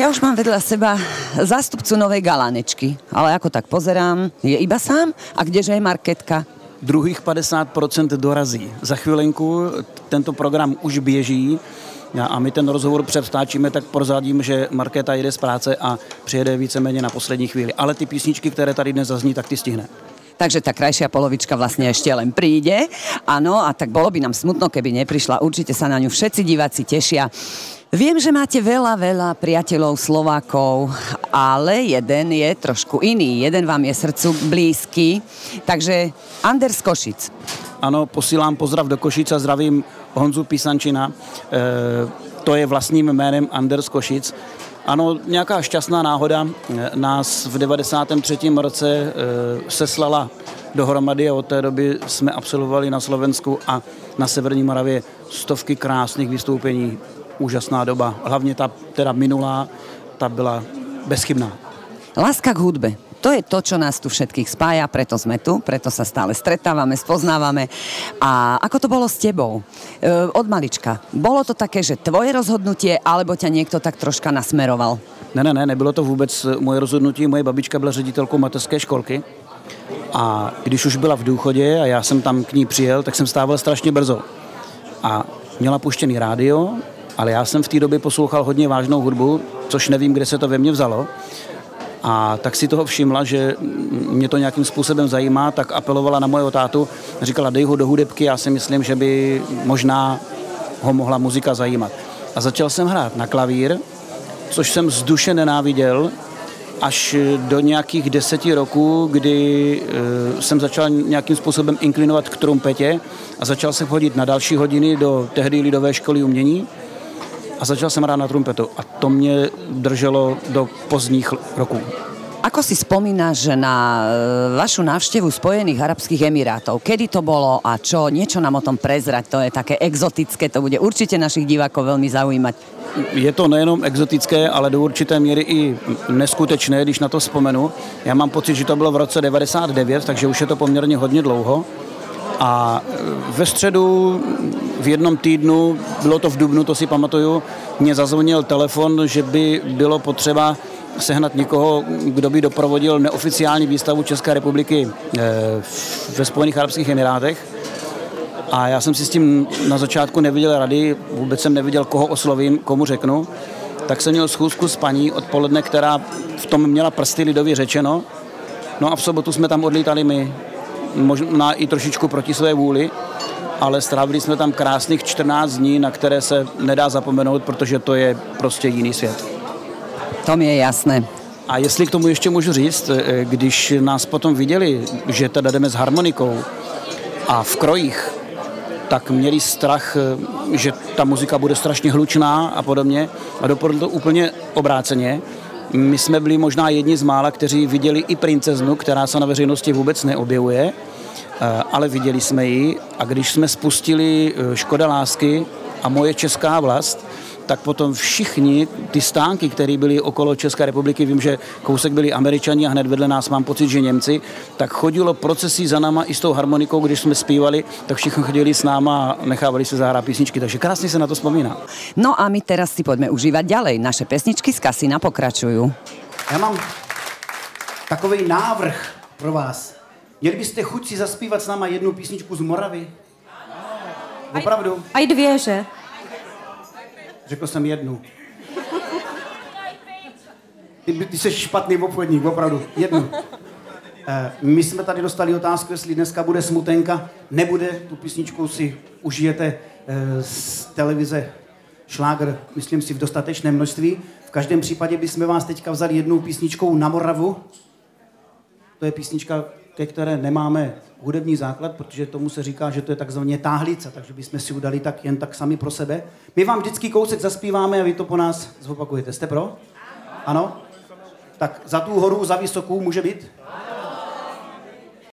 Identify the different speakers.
Speaker 1: Ja už mám vedľa seba zástupcu novej galanečky, ale ako tak pozerám, je iba sám. A kdeže je Marketka?
Speaker 2: Druhých 50% dorazí. Za chvilenku tento program už běží a my ten rozhovor předstáčíme, tak prozradím, že Markéta jede z práce a přijede víceméně na poslední chvíli. Ale ty písničky, které tady dnes zazní, tak ty stihne.
Speaker 1: Takže tá krajšia polovička vlastne ešte len príde. Áno, a tak bolo by nám smutno, keby neprišla. Určite sa na ňu všetci diváci tešia. Viem, že máte veľa, veľa priateľov Slovákov, ale jeden je trošku iný. Jeden vám je srdcu blízky. Takže Anders Košic.
Speaker 2: Ano, posílám pozdrav do Košic a zdravím Honzu Písančina. E, to je vlastním jménem Anders Košic. Ano, nějaká šťastná náhoda nás v 93. roce e, seslala dohromady a od té doby jsme absolvovali na Slovensku a na Severní Moravě stovky krásných vystoupení. Úžasná doba. Hlavně ta teda minulá, ta byla bezchybná.
Speaker 1: Láska k hudbe. To je to, čo nás tu všetkých spája, preto sme tu, preto sa stále stretávame, spoznávame. A ako to bolo s tebou? E, od malička. Bolo to také, že tvoje rozhodnutie, alebo ťa niekto tak troška nasmeroval?
Speaker 2: Ne, ne, ne, nebylo to vůbec moje rozhodnutí. Moje babička byla ředitelkou mateřské školky a když už byla v důchodě a já jsem tam k ní přijel, tak jsem stával strašně brzo. A měla puštěný rádio, ale já jsem v té době poslouchal hodně vážnou hudbu, což nevím, kde se to ve mně vzalo. A tak si toho všimla, že mě to nějakým způsobem zajímá, tak apelovala na moje tátu, říkala, dej ho do hudebky, já si myslím, že by možná ho mohla muzika zajímat. A začal jsem hrát na klavír, což jsem z duše nenáviděl, až do nějakých deseti roků, kdy e, jsem začal nějakým způsobem inklinovat k trumpetě a začal jsem chodit na další hodiny do tehdy lidové školy umění a začal jsem hrát na trumpetu a to mě drželo do pozdních roků.
Speaker 1: Ako si spomínaš na e, vašu návštevu Spojených Arabských Emirátov? Kedy to bolo a čo? Niečo nám o tom prezrať, to je také exotické, to bude určite našich divákov veľmi zaujímať.
Speaker 2: Je to nejenom exotické, ale do určité míry i neskutečné, když na to vzpomenu. Já mám pocit, že to bylo v roce 99, takže už je to poměrně hodně dlouho. A ve středu v jednom týdnu, bylo to v Dubnu, to si pamatuju, mě zazvonil telefon, že by bylo potřeba sehnat někoho, kdo by doprovodil neoficiální výstavu České republiky e, ve Spojených Arabských Emirátech. A já jsem si s tím na začátku neviděl rady, vůbec jsem neviděl, koho oslovím, komu řeknu. Tak jsem měl schůzku s paní odpoledne, která v tom měla prsty lidově řečeno. No a v sobotu jsme tam odlítali my možná i trošičku proti své vůli, ale strávili jsme tam krásných 14 dní, na které se nedá zapomenout, protože to je prostě jiný svět.
Speaker 1: To mi je jasné.
Speaker 2: A jestli k tomu ještě můžu říct, eh, když nás potom viděli, že teda jdeme s harmonikou a v krojích, tak měli strach, eh, že ta muzika bude strašně hlučná a podobně a dopadlo to úplně obráceně. My jsme byli možná jedni z mála, kteří viděli i princeznu, která se na veřejnosti vůbec neobjevuje, eh, ale viděli jsme ji. A když jsme spustili eh, Škoda lásky a moje česká vlast, tak potom všichni ty stánky, které byly okolo České republiky, vím, že kousek byli američani a hned vedle nás mám pocit, že Němci, tak chodilo procesí za náma i s tou harmonikou, když jsme zpívali, tak všichni chodili s náma a nechávali se zahrát písničky, takže krásně se na to vzpomíná.
Speaker 1: No a my teraz si pojďme užívat ďalej. Naše pesničky z kasína pokračují.
Speaker 3: Já mám takový návrh pro vás. Měli byste chuť si zaspívat s náma jednu písničku z Moravy? Opravdu?
Speaker 4: A i dvě, že?
Speaker 3: Řekl jsem jednu. Ty, ty jsi špatný obchodník, opravdu. Jednu. Eh, my jsme tady dostali otázku, jestli dneska bude smutenka. Nebude, tu písničku si užijete eh, z televize Šlágr, myslím si, v dostatečném množství. V každém případě bychom vás teďka vzali jednou písničkou na Moravu. To je písnička, ke které nemáme hudební základ, protože tomu se říká, že to je takzvaně táhlice, takže bychom si udali tak jen tak sami pro sebe. My vám vždycky kousek zaspíváme a vy to po nás zopakujete. Jste pro? Ano? Tak za tu horu, za vysokou může být?